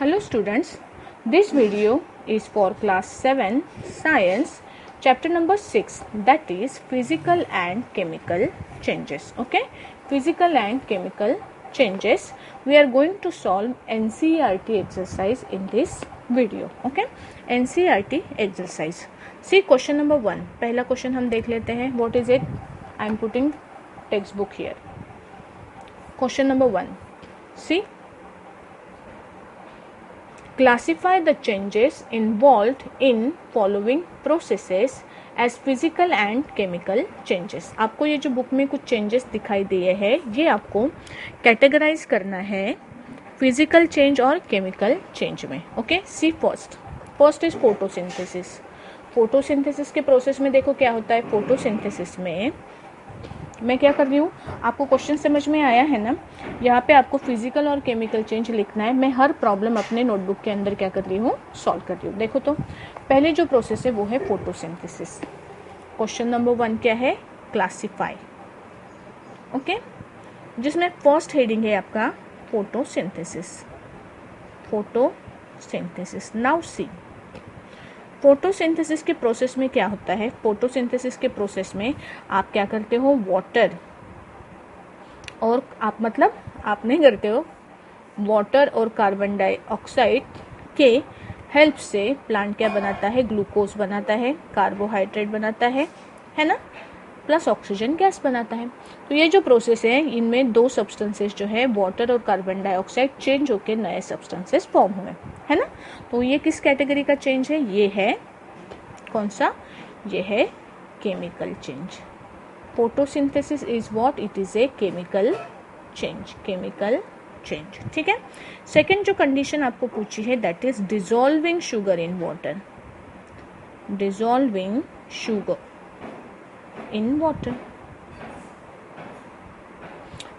Hello students this video is for class seven science chapter number six that is physical and chemical changes okay physical and chemical changes we are going to solve N C R T exercise in this video okay N C R T exercise see question number one पहला question हम देख लेते हैं. What is it I am putting text book here question number one see classify the changes involved in following processes as physical and chemical changes आपको ये जो book में कुछ चेंजेस दिखाई दिए हैं, ये आपको कैटेगराइज करना है फ़िज़िकल चेंज और केमिकल चेंज में okay see first first is photosynthesis photosynthesis के प्रोसेस में देखो क्या होता है? फोटोसिंथेसिस में मैं क्या कर रही हूँ? आपको क्वेश्चन समझ में आया है ना? यहाँ पे आपको फ़िज़िकल और केमिकल चेंज लिखना है। मैं हर प्रॉब्लम अपने नोटबुक के अंदर क्या कर रही हूँ? सॉल्व कर रही हूँ। देखो तो पहले जो प्रोसेस है वो है फोटोसिंथेसिस क्वेश्चन नंबर वन क्या है? क्लासीफाई ओके जिसमें फ़र्स्ट हेडिंग है आपका photosynthesis photosynthesis now see photosynthesis के प्रोसेस में क्या होता है? फोटोसिंथेसिस के प्रोसेस में आप क्या करते हो? वाटर। और आप मतलब आप नहीं करते हो? वाटर और कार्बन डाइऑक्साइड के हेल्प से प्लांट क्या बनाता है? ग्लूकोज बनाता है, कार्बोहाइड्रेट बनाता है है ना? प्लस ऑक्सीजन गैस बनाता है। तो ये जो प्रोसेस है, इनमें दो सब्सटेंसेस जो है वाटर और कार्बन डाइऑक्साइड चेंज होकर नए सब्सटेंसेस फॉर्म हुए है ना? तो ये किस कैटेगरी का चेंज है? ये है, कौन सा? ये है chemical change photosynthesis is what it is a chemical change chemical change ठीक है? सेकेंड जो कंडीशन आपको पूछी है that is dissolving sugar in water dissolving sugar in water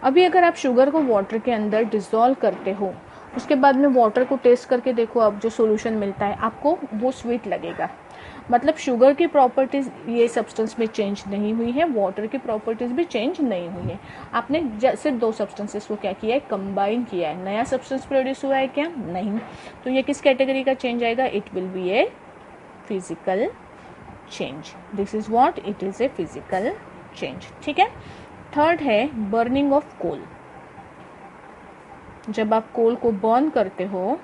अभी अगर आप शुगर को वाटर के अंदर डिजोल्व करते हो, उसके बाद में वाटर को टेस्ट करके देखो अब जो सोल्यूशन मिलता है, आपको वो स्वीट लगेगा। मतलब शुगर की प्रॉपर्टीज़ ये सब्सटेंस में चेंज नहीं हुई है वाटर की प्रॉपर्टीज़ भी चेंज नहीं हुई है। आपने सिर्फ़ दो सब्सटेंसेस को क्या किया है? कंबाइन किया है। नया सब्सटेंस प्रोड्यूस हुआ है क्या? नहीं। तो ये किस कैटेगरी का चेंज आएगा? It will be a physical change this is what it is a physical change ठीक है? थर्ड है बर्निंग ऑफ़ कोल जब आप कोल को बर्न करते हो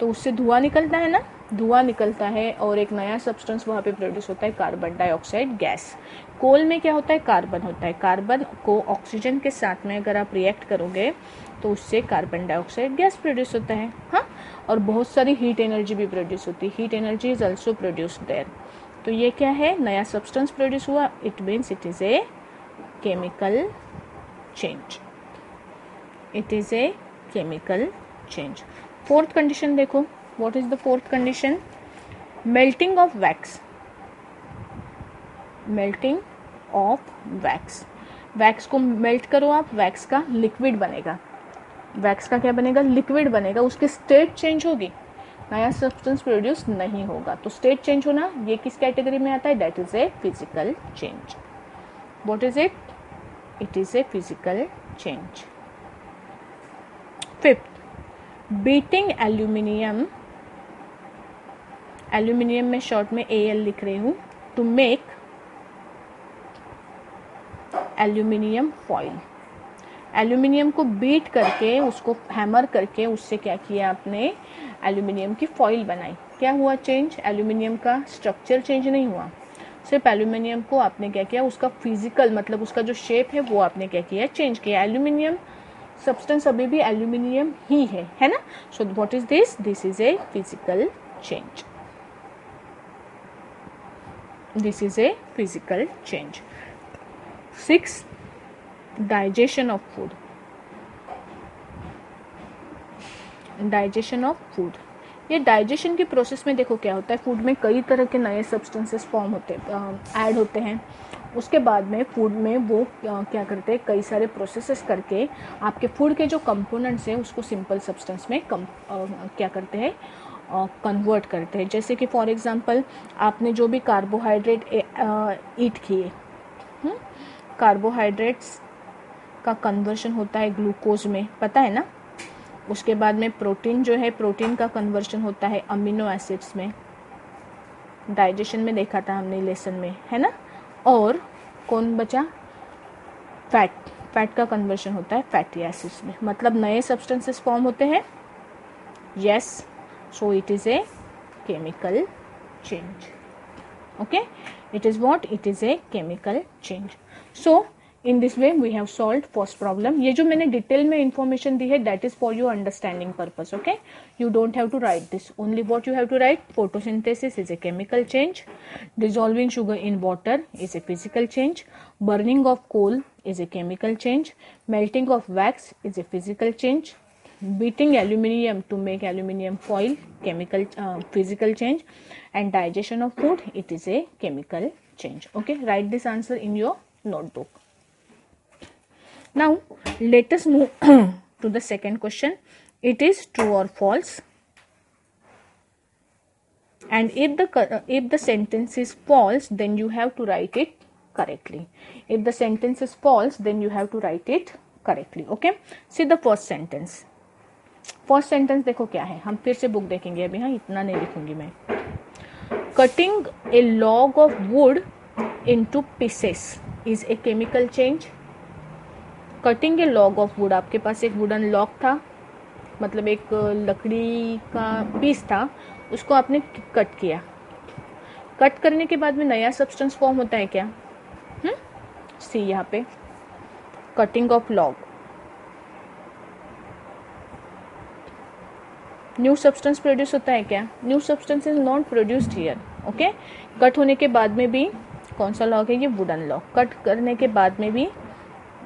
तो उससे धुआँ निकलता है ना? धुआँ निकलता है और एक नया सब्सटेंस वहाँ पे प्रोड्यूस होता है कार्बन डाइऑक्साइड गैस कोल में क्या होता है? कार्बन होता है. कार्बन को ऑक्सीजन के साथ में अगर आप रिएक्ट करोगे तो उससे कार्बन डाइऑक्साइड गैस प्रोड्यूस होता है। हाँ? और बहुत सारी हीट एनर्जी भी प्रोड्यूस होती है. Heat energy is also produce there तो ये क्या है? नया सब्सटेंस प्रोड्यूस हुआ। It means it is a chemical change it is a chemical change fourth condition देखो। What is the fourth condition melting of wax melting of wax wax को melt करो आप। वैक्स का लिक्विड बनेगा। Wax का क्या बनेगा? लिक्विड बनेगा। उसकी स्टेट चेंज होगी। नया सब्सटेंस प्रोड्यूस नहीं होगा। तो स्टेट चेंज होना, ये किस कैटेगरी में आता है? That is a physical change what is it it is a physical change fifth beating aluminium aluminium में शॉर्ट में ए एल लिख रही हूँ। To make aluminium foil aluminium को बीट करके, उसको हैमर करके, उससे क्या किया आपने? एल्यूमिनियम की फॉइल बनाई। क्या हुआ चेंज एल्यूमिनियम का स्ट्रक्चर चेंज नहीं हुआ। सिर्फ़ एल्यूमिनियम को आपने क्या किया? उसका फ़िज़िकल मतलब उसका जो शेप है, वो आपने क्या किया? चेंज किया। एल्यूमिनियम सब्सटेंस अभी भी एल्यूमिनियम ही है है ना? So what is this this is a physical change this is a physical change six digestion of food. Digestion of food ये डाइजेशन के प्रोसेस में देखो क्या होता है फ़ूड में कई तरह के नए सब्सटेंसेस फॉर्म होते ऐड होते हैं। उसके बाद में फ़ूड में वो क्या करते हैं, कई सारे प्रोसेसेस करके आपके फ़ूड के जो कंपोनेंट्स हैं, उसको सिंपल सब्सटेंस में कम क्या करते हैं कन्वर्ट करते हैं। जैसे कि फॉर एग्ज़ाम्पल आपने जो भी कार्बोहाइड्रेट ईट किए कार्बोहाइड्रेट्स का कन्वर्शन होता है ग्लूकोज में, पता है ना? उसके बाद में प्रोटीन जो है प्रोटीन का कन्वर्शन होता है अमीनो एसिड्स में। डाइजेशन में देखा था हमने लेसन में, है ना? और कौन बचा? फैट फैट का कन्वर्शन होता है फैटी एसिड्स में। मतलब नए सब्सटेंसेस फॉर्म होते हैं। Yes so it is a chemical change okay it is what it is a chemical change so in this way we have solve first problem ये जो मैंने डिटेल में इन्फॉर्मेशन दी है that is for your understanding purpose okay you don't have to write this only what you have to write photosynthesis is a physical change dissolving sugar in water is a physical change burning of coal is a chemical change melting of wax is a physical change beating aluminium to make aluminium foil chemical physical change and digestion of food it is a chemical change okay write this answer in your notebook now let us move to the second question it is true or false and if the if the sentence is false then you have to write it correctly if the sentence is false then you have to write it correctly okay see the first sentence first sentence देखो क्या है हम फिर से book देखेंगे अभी हाँ इतना नहीं लिखूँगी मैं cutting a log of wood into pieces is a chemical change cutting a log of wood आपके पास एक वुडन लॉग था मतलब एक लकड़ी का पीस था, उसको आपने कट किया। कट करने के बाद में नया सब्सटेंस फॉर्म होता है क्या? हम्म? सी यहाँ पे। Cutting of log new substance produce होता है क्या? New substance is not produced here okay cut होने के बाद में भी कौन सा लॉग है ये? वुडन लॉग कट करने के बाद में भी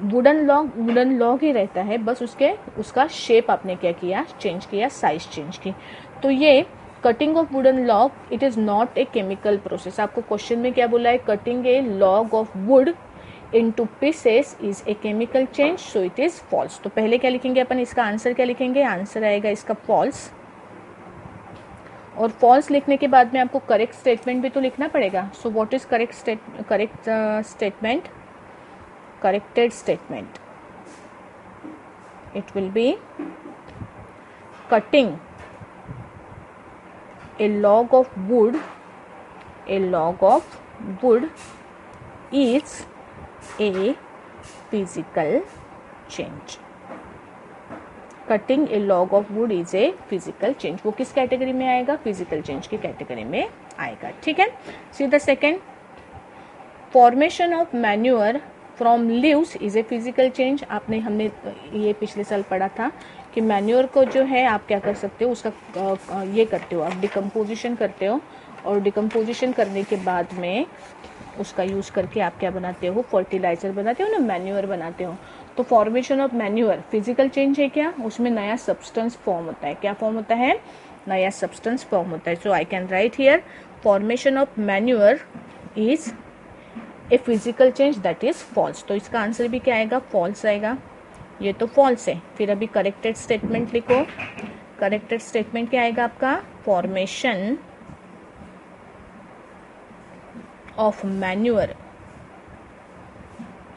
वुडन लॉग वुडन लॉग ही रहता है, बस उसके, उसका शेप आपने क्या किया चेंज किया साइज़ चेंज की। तो ये cutting of wooden log it is not a chemical process आपको क्वेश्चन में क्या बोला है? Cutting a log of wood into pieces is a chemical change so it is false तो पहले क्या लिखेंगे अपन? इसका आंसर क्या लिखेंगे? आंसर आएगा इसका फॉल्स और फॉल्स लिखने के बाद में आपको करेक्ट स्टेटमेंट भी तो लिखना पड़ेगा। So what is correct correct statement corrected statement it will be cutting a log of wood a log of wood is a physical change cutting a log of wood is a physical change वो किस category में आएगा physical change की category में आएगा ठीक है see the second formation of manure from leaves is a physical change. आपने हमने ये पिछले साल पढ़ा था कि मैन्योर को जो है आप क्या कर सकते हो, उसका ये करते हो, आप डिकम्पोजिशन करते हो और डिकम्पोजिशन करने के बाद में उसका यूज़ करके आप क्या बनाते हो फर्टिलाइज़र बनाते हो ना मैन्यूअर बनाते हो। तो formation of manure physical change है क्या? उसमें नया सब्सटेंस फॉर्म होता है। क्या फॉर्म होता है? नया सब्सटेंस फॉर्म होता है। So I can write here formation of manure is a physical change that is false तो इसका आंसर भी क्या आएगा? फॉल्स आएगा। ये तो फॉल्स है। फिर अभी करेक्टेड स्टेटमेंट लिखो। करेक्टेड स्टेटमेंट क्या आएगा आपका? Formation of manure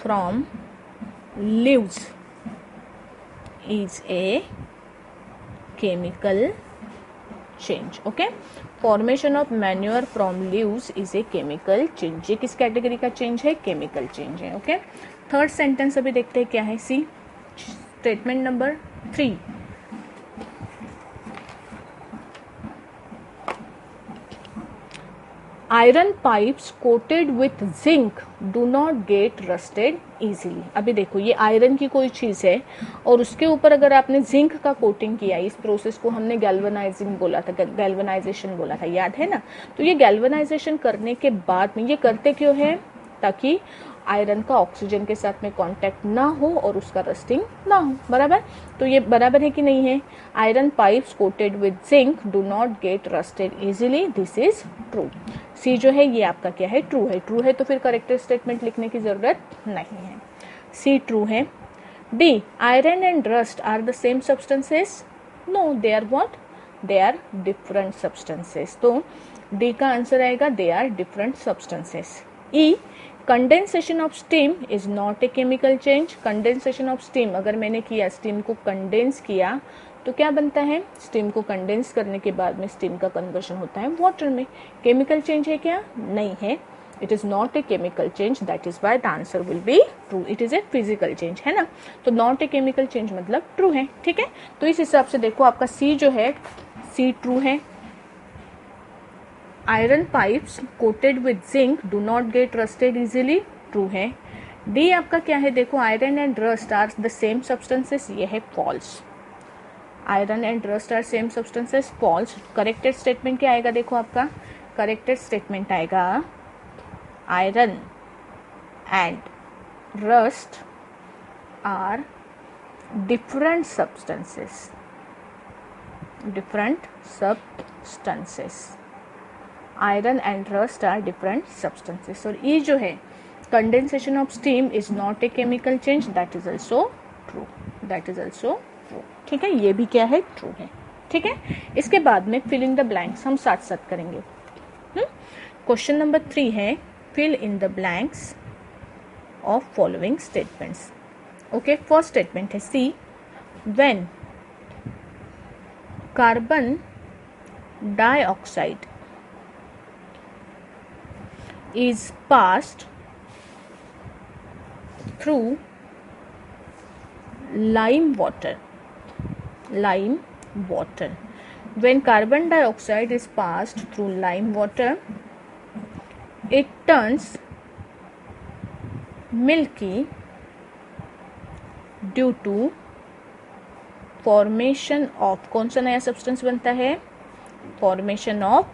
from leaves is a chemical change okay formation of manure from leaves is a chemical change ये किस कैटेगरी का चेंज है? केमिकल चेंज है ओके थर्ड सेंटेंस अभी देखते हैं क्या है see statement number three iron pipes coated with zinc do not get rusted easily अभी देखो, ये आयरन की कोई चीज़ है और उसके ऊपर अगर आपने जिंक का कोटिंग किया, इस प्रोसेस को हमने गैल्वनाइजिंग बोला था गैल्वनाइजेशन बोला था, याद है ना? तो ये गैल्वनाइजेशन करने के बाद में ये करते क्यों है? ताकि आयरन का ऑक्सीजन के साथ में कांटेक्ट ना हो और उसका रस्टिंग ना हो, बराबर? तो ये बराबर है कि नहीं है? Iron pipes coated with zinc do not get rusted easily this is true see जो है, ये आपका क्या है? ट्रू है। ट्रू है तो फिर करेक्टर स्टेटमेंट लिखने की ज़रूरत नहीं है। सी ट्रू है। D iron and rust are the same substances no they are what they are different substances तो डी का आंसर आएगा they are different substances E condensation of steam is not a chemical change condensation of steam अगर मैंने किया steam को condense किया तो क्या बनता है? स्टीम को कंडेंस करने के बाद में स्टीम का कन्वर्शन होता है वाटर में। केमिकल चेंज है क्या? नहीं है। It is not a chemical change that is why the answer will be true it is a physical change है ना? तो नॉट ए केमिकल चेंज मतलब ट्रू है, ठीक है? तो इस हिसाब से देखो आपका सी जो है सी ट्रू है। Iron pipes coated with zinc do not get rusted easily true है। डी आपका क्या है? देखो iron and rust are the same substances ये है false iron and rust are same substances false corrected statement क्या आएगा देखो आपका? करेक्टेड स्टेटमेंट आएगा। Iron and rust are different substances different substances iron and rust are different substances और ये जो है condensation of steam is not a chemical change that is also true that is also true ठीक है? ये भी क्या है? ट्रू है. ठीक है? इसके बाद में फिल इन द ब्लैंक्स हम साथ साथ करेंगे क्वेश्चन नंबर थ्री है fill in the blanks of following statements okay first statement है see when carbon dioxide is passed through lime water. Lime water. When carbon dioxide is passed through lime water, it turns milky due to formation of कौन सा नया substance बनता है? Formation of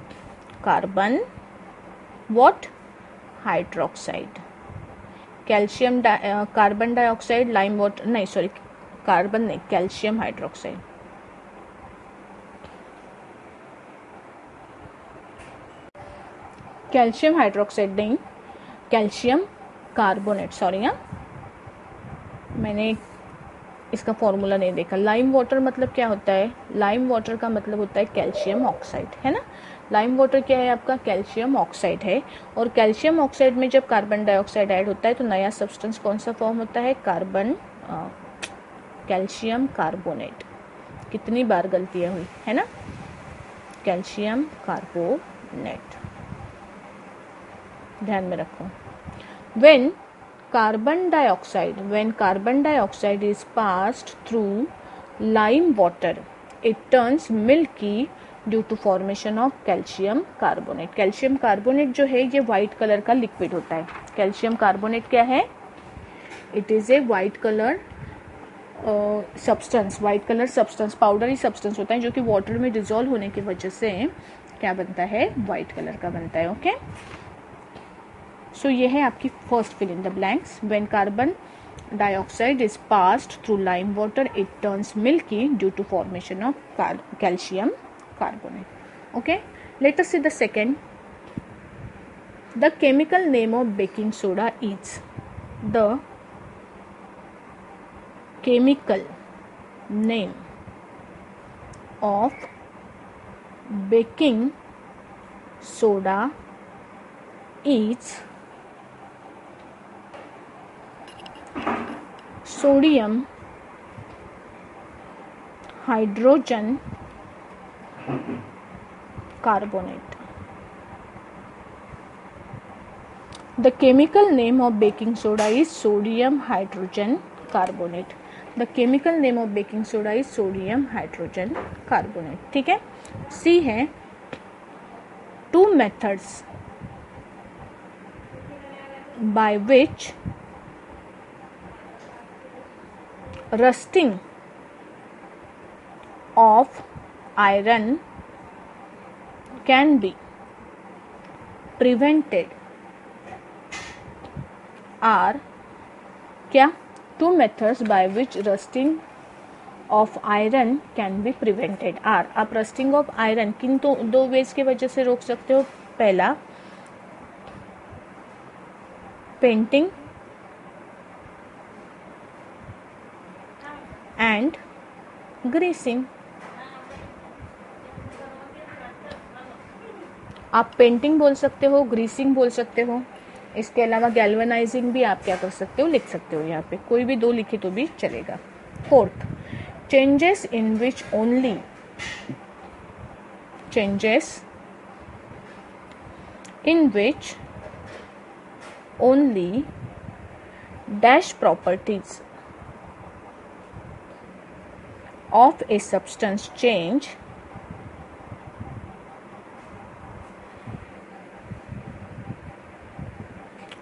carbon what hydroxide calcium carbon dioxide lime water नहीं sorry carbon नहीं calcium hydroxide. Calcium hydroxide नहीं, calcium carbonate sorry हाँ। मैंने इसका फॉर्मूला नहीं देखा। लाइम वाटर मतलब क्या होता है? लाइम वाटर का मतलब होता है कैल्शियम ऑक्साइड है ना? लाइम वाटर क्या है आपका? कैल्शियम ऑक्साइड है। और कैल्शियम ऑक्साइड में जब कार्बन डाइऑक्साइड ऐड होता है तो नया सब्सटेंस कौन सा फॉर्म होता है? Carbon calcium carbonate. कितनी बार गलतियाँ हुई, है ना? Calcium carbonate. ध्यान में रखो। When carbon dioxide, when carbon dioxide is passed through lime water, it turns milky due to formation of calcium carbonate calcium carbonate जो है, ये वाइट कलर का लिक्विड होता है। कैल्शियम कार्बोनेट क्या है? It is a white colour substance white colour substance powdery substance होता है जो कि वाटर में डिजोल्व होने की वजह से क्या बनता है? वाइट कलर का बनता है ओके सो ये है आपकी first fill in the blanks when carbon dioxide is passed through lime water it turns milky due to formation of calcium carbonate okay let us see the second the chemical name of baking soda is the chemical name of baking soda is sodium hydrogen carbonate. The chemical name of baking soda is sodium hydrogen carbonate. The chemical name of baking soda is sodium hydrogen carbonate ठीक है? See है two methods by which rusting of iron can be prevented are क्या? Two methods by which rusting of iron can be prevented are आप rusting of iron किन तो दो veg की वजह से रोक सकते हो? पहला पेंटिंग एंड ग्रीसिंग आप पेंटिंग बोल सकते हो ग्रीसिंग बोल सकते हो। इसके अलावा गैलवनाइजिंग भी आप क्या कर सकते हो, लिख सकते हो यहाँ पे। कोई भी दो लिखे तो भी चलेगा। Fourth changes in which only changes in which only dash properties of a substance change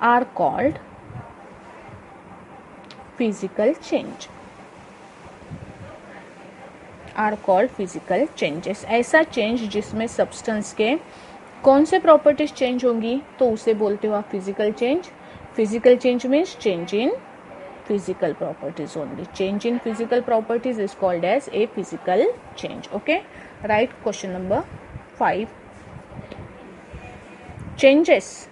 are called physical change are called physical changes ऐसा चेंज जिसमें सब्सटेंस के कौन से प्रॉपर्टीज़ चेंज होंगी तो उसे बोलते हो आप physical change physical change means change in physical properties only change in physical properties is called as a physical change okay right question number five changes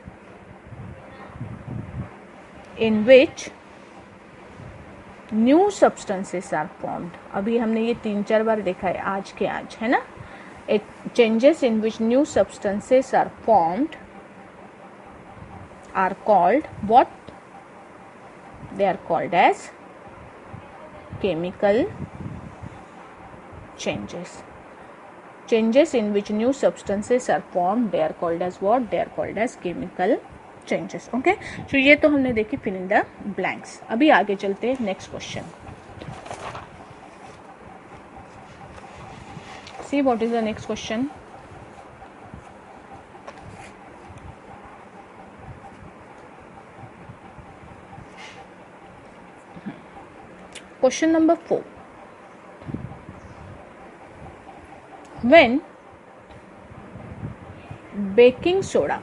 in which new substances are formed अभी हमने ये तीन चार बार देखा है, आज के आज, है ना? It changes in which new substances are formed are called what they are called as chemical changes changes in which new substances are form they are called as what they are called as chemical changes okay so ये तो हमने देखी fill in the blanks अभी आगे चलते हैं next question see what is the next question question number four when baking soda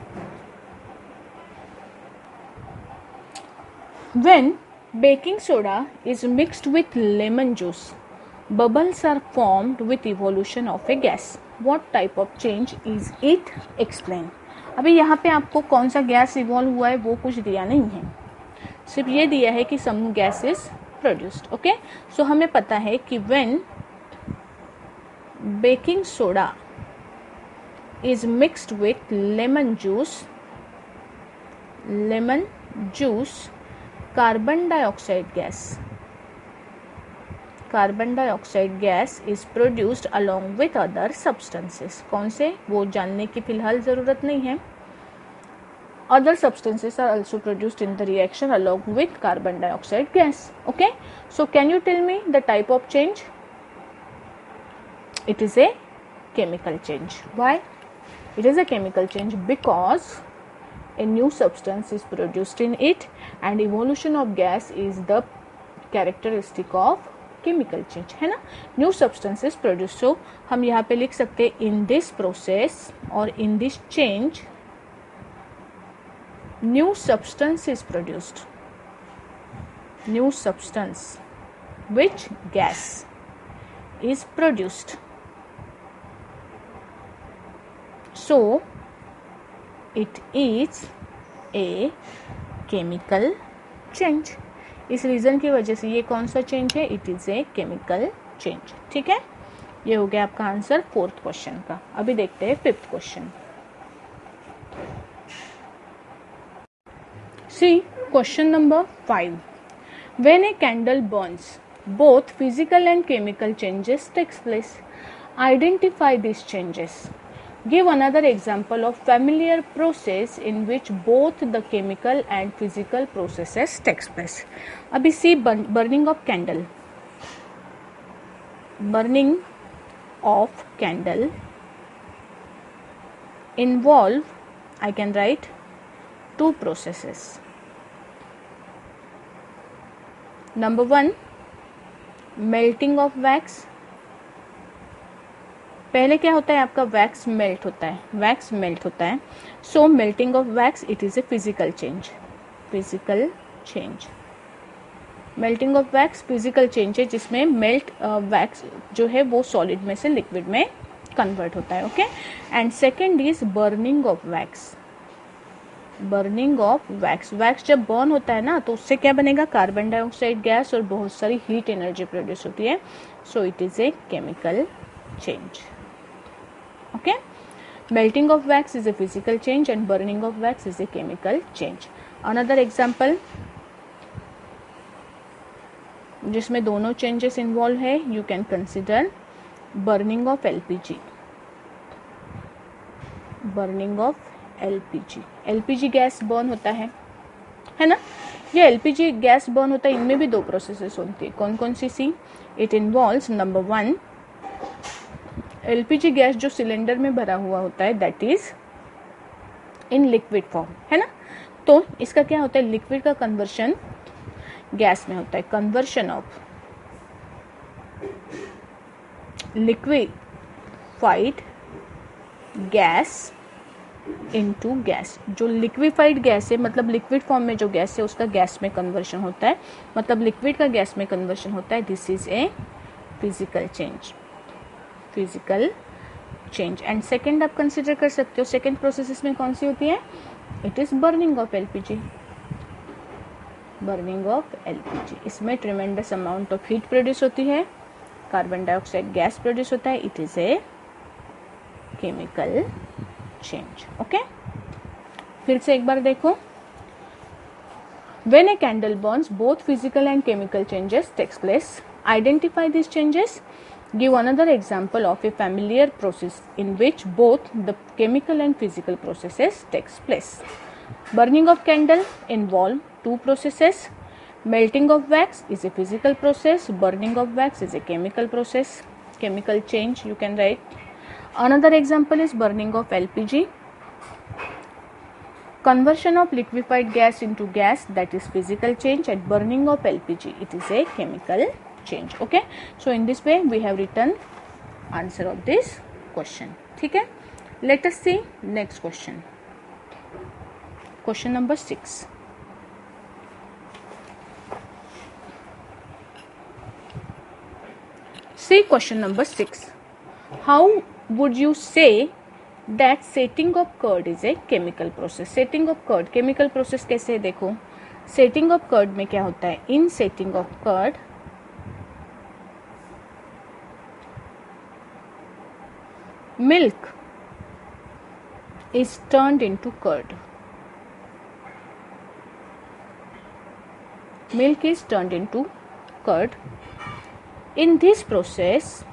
when baking soda is mixed with lemon juice bubbles are formed with evolution of a gas what type of change is it explain अभी यहाँ पे आपको कौन सा gas evolve हुआ है वो कुछ दिया नहीं है सिर्फ़ ये दिया है कि some gases produced okay so हमें पता है कि when baking soda is mixed with lemon juice lemon juice carbon dioxide gas carbon dioxide gas is produced along with other substances कौन से? वो जानने की फ़िलहाल ज़रूरत नहीं है। Other substances are also produced in the reaction along with carbon dioxide gas okay so can you tell me the type of change it is a chemical change why it is a chemical change because a new substance is produced in it and evolution of gas is the characteristic of chemical change है ना new substances produce so हम यहाँ पे लिख सकते हैं इन this process और in this change new substance is produced new substance which gas is produced so it is a chemical change इस रीजन की वजह से ये कौन सा चेंज है? It is a chemical change ठीक है? ये हो गया आपका आंसर फोर्थ क्वेश्चन का। अभी देखते हैं fifth question see question number five when a candle burns both physical and chemical changes takes place identify this changes give another example of familiar process in which both the chemical and physical processes takes place. abhi see burn, burning of candle. Burning of candle involve i can write two processes. Number 1 melting of wax. पहले क्या होता है आपका wax melt होता है wax melt होता है। So melting of wax it is a physical change physical change melting of wax physical change है जिसमें मेल्ट वैक्स uh, जो है वो सॉलिड में से लिक्विड में कन्वर्ट होता है okay and second is burning of wax burning of wax wax जब बर्न होता है ना तो उससे क्या बनेगा? कार्बन डाइऑक्साइड गैस और बहुत सारी हीट एनर्जी प्रोड्यूस होती है। So it is a chemical change okay melting of wax is a physical change and burning of wax is a chemical change another example जिसमें दोनों चेंजेस इन्वॉल्व है you can consider burning of LPG burning of LPG LPG gas burn होता है है ना? ये LPG gas burn होता है, इनमें भी दो प्रोसेसेस होती है। कौन कौन सी सी? It involve number one LPG gas जो सिलेंडर में भरा हुआ होता है that is in liquid form है ना? तो इसका क्या होता है? लिक्विड का कन्वर्शन गैस में होता है। Conversion of liquefied gas into gas जो लिक्विफाइड गैस है मतलब लिक्विड फॉर्म में जो गैस है, उसका गैस में कन्वर्शन होता है। मतलब लिक्विड का गैस में कन्वर्शन होता है। This is a physical change physical change and second आप कंसिडर कर सकते हो सेकेंड प्रोसेस इसमें कौन सी होती है? It is burning of LPG burning of LPG इसमें tremendous amount of heat produce होती है. कार्बन डाइऑक्साइड गैस प्रोड्यूस होता है. It is a chemical change okay फिर से एक बार देखो. When a candle burns, both physical and chemical changes takes place. Identify these changes. Give another example of a familiar process in which both the chemical and physical processes takes place. Burning of candle involve two processes. Melting of wax is a physical process. Burning of wax is a chemical process. Chemical change you can write. Another example is burning of lpg conversion of liquefied gas into gas that is physical change and burning of lpg it is a chemical change okay so in this way we have written answer of this question ठीक है let us see next question question number 6 see question number 6 how would you say that setting of curd is a chemical process setting of curd chemical process कैसे है देखो setting of curd में क्या होता है in setting of curd milk is turned into curd. Milk is turned into curd. In this process,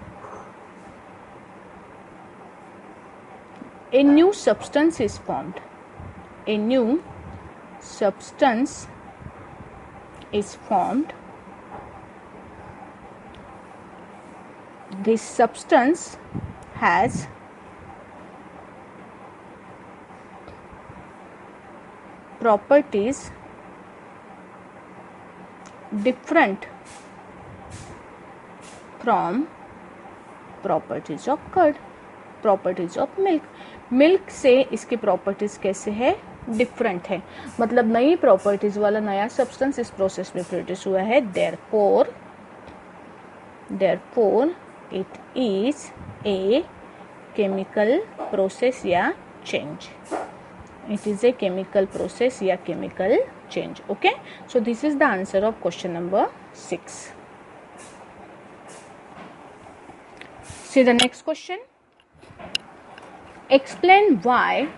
a new substance is formed. A new substance is formed. This substance has properties different from properties of curd, properties of milk. Milk से इसकी properties कैसे है? Different है. मतलब नई properties वाला नया substance इस प्रोसेस में प्रोड्यूस हुआ है. Therefore therefore it is a chemical process या change it is a chemical process या chemical change okay? So this is the answer of question number 6 see the next question? Explain why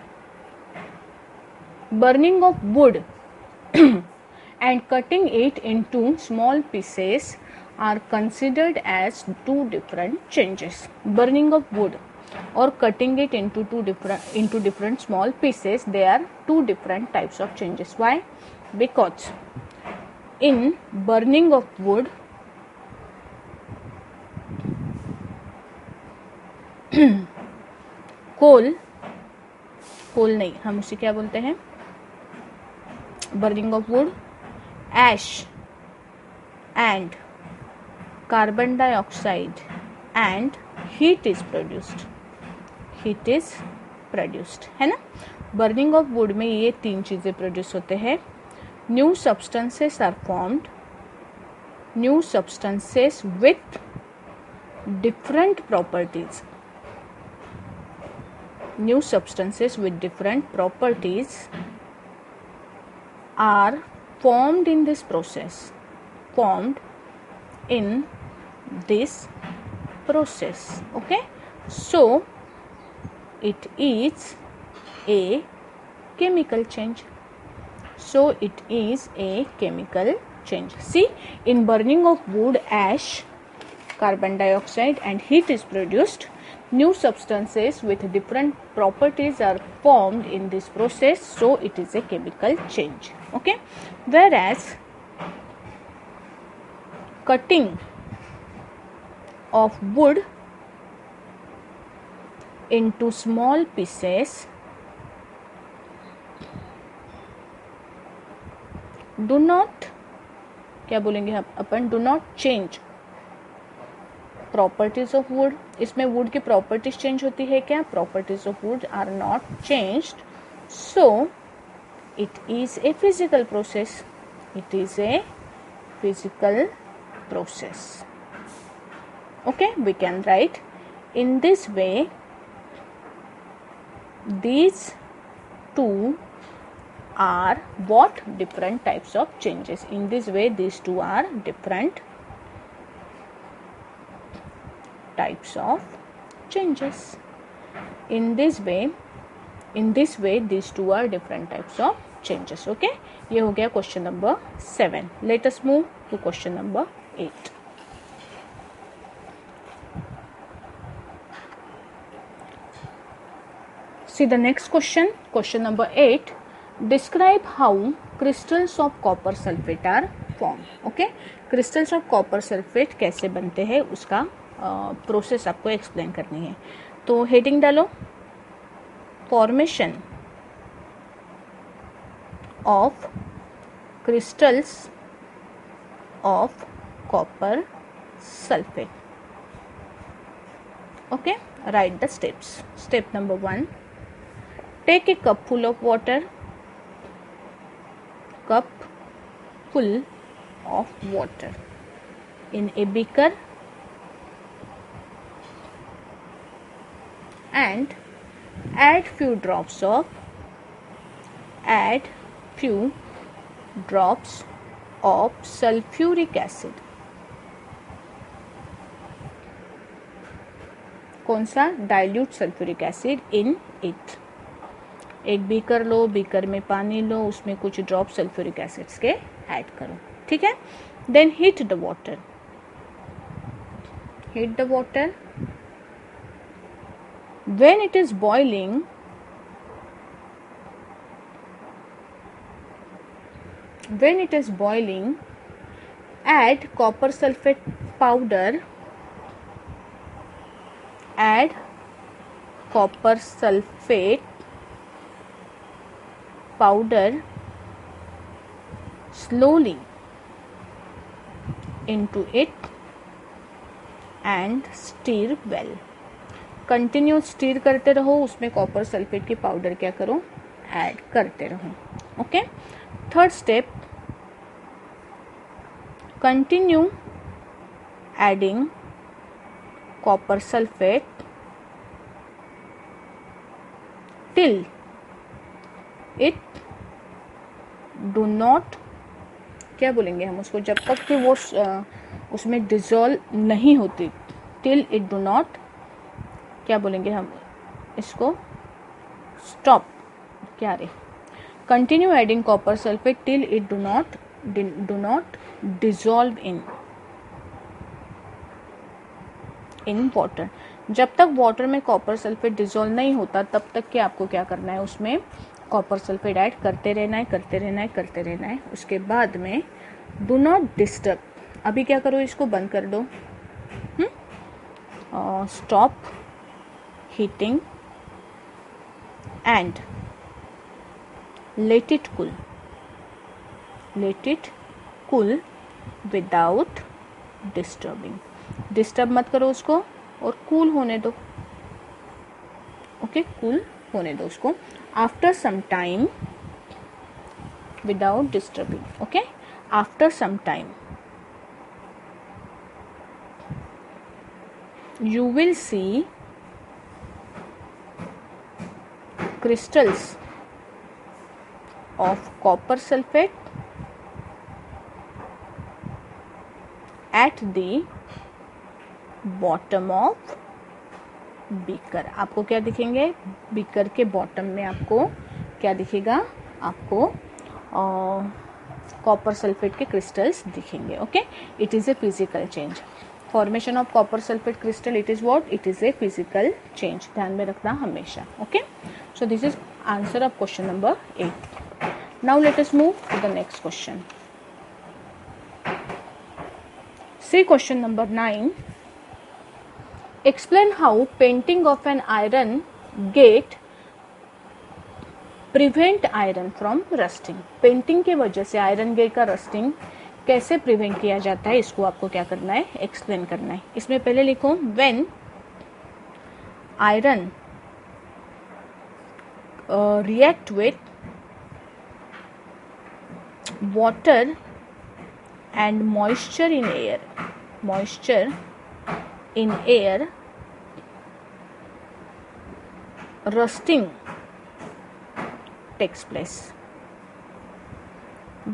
burning of wood and cutting it into small pieces are considered as two different changes. Burning of wood और cutting it into two different into different small pieces they are two different types of changes why because in burning of wood coal coal नहीं, हम उसे क्या बोलते हैं? Burning of wood ash and carbon dioxide and heat is produced heat is produced है ना? Burning of would में ये तीन चीज़ें प्रोड्यूस होते हैं। New substances are formed new substances with different properties new substances with different properties are formed in this process formed in this process okay so it is a chemical change. So it is a chemical change. See in burning of wood ash carbon dioxide and heat is produced. New substances with different properties are formed in this process. So it is a chemical change. Okay? Whereas cutting of wood into small pieces. Do not क्या बोलेंगे अपन? Do not change properties of wood इसमें wood की properties change होती है क्या? Properties of wood are not change so it is a physical process it is a physical process okay, we can write in this way these two are what different types of changes in this way this two are different types of changes in this way in this way this two are different types of changes okay ये हो गया question number seven latest move to question number eight see the next question question number 8 describe how crystals of copper sulfate are formed okay crystals of copper sulfate कैसे बनते हैं उसका process आपको explain करनी है तो हेडिंग डालो formation of crystals of copper sulphate okay write the steps step number 1 take a cup full of water cup full of water in a beaker and add few drops of add few drops of sulfuric acid कौन सा dilute sulphuric acid in it एक beaker लो beaker में पानी लो, उसमें कुछ drop sulphuric acids के add करो, ठीक है? Then heat the water heat the water when it is boiling when it is boiling add copper sulphate powder add copper sulphate powder slowly into it and stir well. Continue stir करते रहो, उसमें copper sulphate की powder क्या करो? Add करते रहो okay third step continue adding copper sulphate till it do not क्या बोलेंगे हम उसको, जब तक कि वो उसमें डिजोल्व नहीं होती टिल इट डू नॉट क्या बोलेंगे हम इसको? स्टॉप क्या रे? Continue adding copper sulphate till it do not do not dissolve in in water जब तक वाटर में कॉपर सल्फेट डिजोल्व नहीं होता, तब तक के आपको क्या करना है उसमें? कॉपर सल्फेट ऐड करते रहना है करते रहना है करते रहना है। उसके बाद में डू नॉट डिस्टर्ब अभी क्या करो इसको बंद कर दो। Stop heating and let it cool let it cool without disturbing disturb मत करो उसको और कूल cool होने दो। ओके okay, कूल cool होने दो उसको। After some time without disturbing okay? After some time you will see crystals of copper sulfate at the bottom of beaker. आपको क्या दिखेंगे? बीकर के बॉटम में आपको क्या दिखेगा? आपको कॉपर सल्फेट के क्रिस्टल्स दिखेंगे okay it is a physical change formation of copper sulphate crystal it is what it is a physical change ध्यान में रखना हमेशा okay so this is answer of question number eight now let us move to the next question see question number nine explain how painting of an iron gate prevent iron from rusting painting के वजह से iron gate का rusting कैसे prevent किया जाता है, इसको आपको क्या करना है एक्सप्लेन करना है। इसमें पहले लिखो when iron react with water and moisture in air moisture in air rusting takes place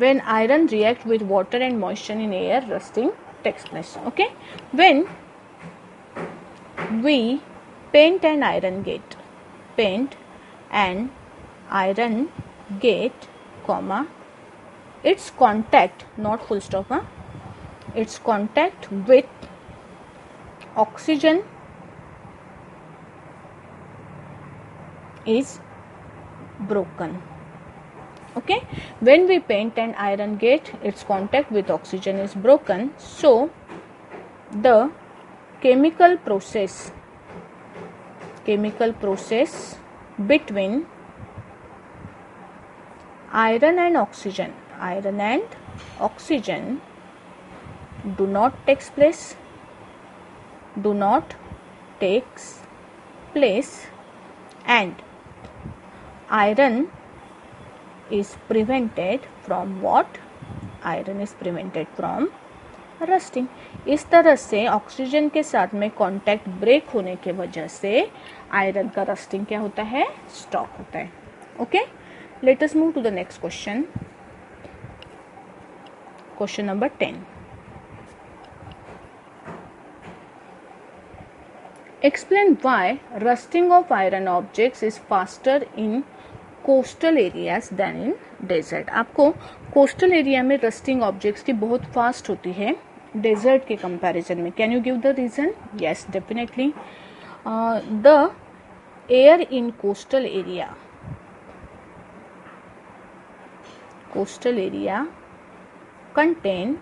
when iron react with water and moisture in air rusting takes place okay when we paint an iron gate paint an iron gate comma its contact not full stop huh? its contact with oxygen is broken. Okay? When we paint an iron gate its contact with oxygen is broken. So the chemical process chemical process between iron and oxygen. Iron and oxygen do not takes place do not takes place. And iron is prevented from what? Iron is prevented from rusting इस तरह से oxygen के साथ में contact break होने के वजह से आयरन का रस्टिंग क्या होता है? स्टॉप होता है। Okay let us move to the next question question number ten Explain why rusting of iron objects is faster in coastal areas than in desert आपको कोस्टल एरिया में रस्टिंग ऑब्जेक्ट्स की बहुत fast होती है desert के comparison में। Can you give the reason yes definitely the air in coastal area coastal area contain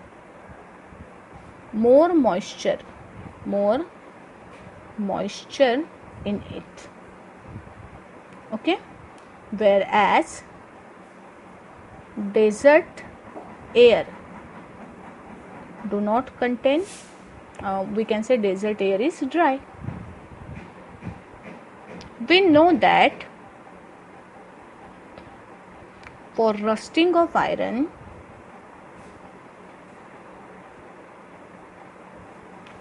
more moisture more moisture in it. Okay? Whereas desert air do not contain uh, we can say desert air is dry. We know that for rusting of iron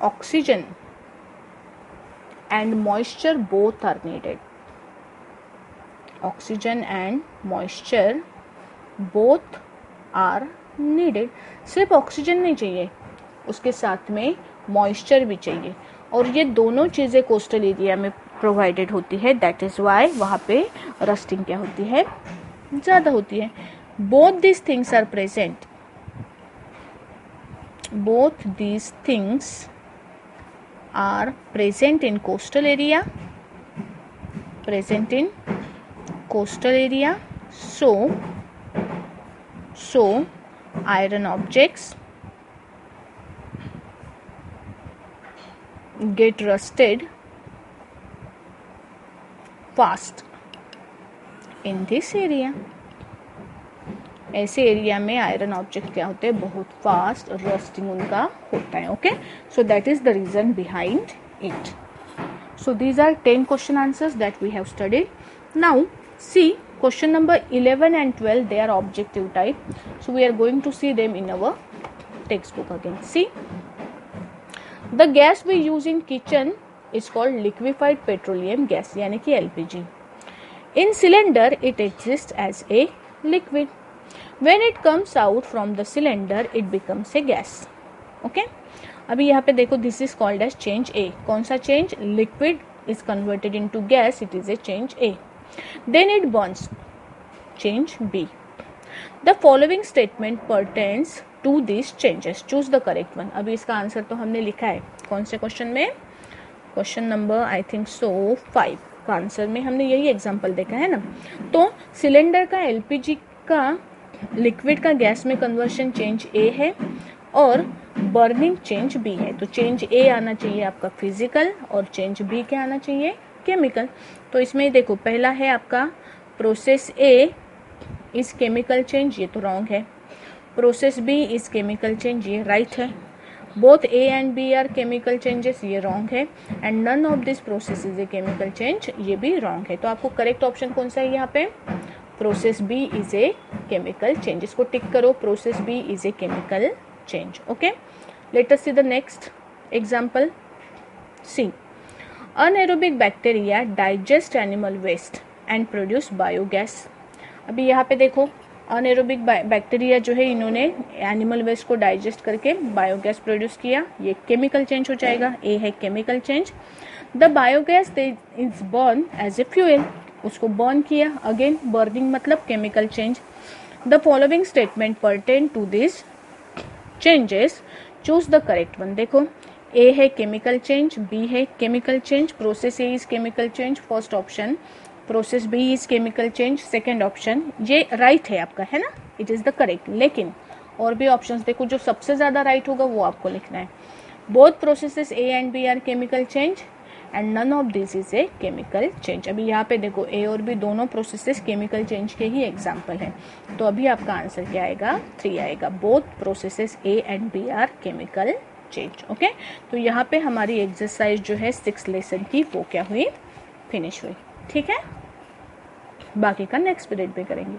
oxygen and moisture both are needed. Oxygen and moisture both are needed. सिर्फ़ oxygen नहीं चाहिए, उसके साथ में moisture भी चाहिए। और ये दोनों चीज़ें कोस्टल एरिया में प्रोवाइडेड होती है दैट इज़ वाई वहाँ पे रस्टिंग क्या होती है? ज़्यादा होती है। Both this things are present both these things are present in coastal area present in coastal area. So so iron objects get rusted fast in this area ऐसे area में आयरन ऑब्जेक्ट क्या होते हैं? बहुत फास्ट और rusting उनका होता है okay so that is the reason behind it so these are ten question answers that we have study now see question number eleven and twelve they are objective type so we are going to see them in our textbook again see the gas we use in kitchen is called liquefied petroleum gas यानी कि LPG in cylinder it exist as a liquid when it comes out from the cylinder, it becomes a gas. Okay? अभी यहाँ पे देखो this is called as change A कौन सा change liquid is converted into gas it is a change A then it burns change B the following statement pertains to this changes choose the correct one अभी इसका answer तो हमने लिखा है। कौन से क्वेश्चन में? Question number I think so five का आंसर में हमने यही एग्ज़ाम्पल देखा है ना? तो सिलेंडर का एलपीजी का लिक्विड का गैस में कन्वर्शन चेंज ए है और बर्निंग चेंज बी है। तो चेंज ए आना चाहिए आपका फ़िज़िकल और चेंज बी क्या आना चाहिए? केमिकल तो इसमें देखो, पहला है आपका process A is chemical change ये तो रॉन्ग है। Process B is chemical change ये राइट है। Both A and B are chemical changes ये रॉन्ग है। And none of this process is a chemical change ये भी रॉन्ग है। तो आपको करेक्ट ऑप्शन कौन सा है यहाँ पे? Process B is a chemical change इसको टिक करो. Process B is a chemical change okay let us see the next example. C. Anaerobic bacteria digest animal waste and produce biogas. अभी यहाँ पे देखो अनएरोबिक बैक्टीरिया जो है, इन्होंने animal waste को डाइजेस्ट करके बायोगैस प्रोड्यूस किया. ये केमिकल चेंज हो जाएगा. ए है chemical change the biogas is burn as a fuel उसको बर्न किया। अगेन बर्निंग मतलब chemical change the following statement pertain to this changes choose the correct one देखो ए है केमिकल चेंज बी है chemical change process A is chemical change first option process B is chemical change second option ये right है आपका, है ना? It is the correct लेकिन और भी ऑप्शंस देखो, जो सबसे ज़्यादा राइट होगा, वो आपको लिखना है। Both processes A and B are chemical change and none of this is a chemical change अभी यहाँ पे देखो ए और बी दोनों प्रोसेसेस केमिकल चेंज के ही एग्ज़ाम्पल हैं। तो अभी आपका आंसर क्या आएगा? थ्री आएगा। Both processes A and B are chemical change okay तो यहाँ पे हमारी एक्सरसाइज जो है सिक्स लेसन की, वो क्या हुई? फिनिश हुई। ठीक है? बाकी का नेक्स्ट पीरियड पे करेंगे।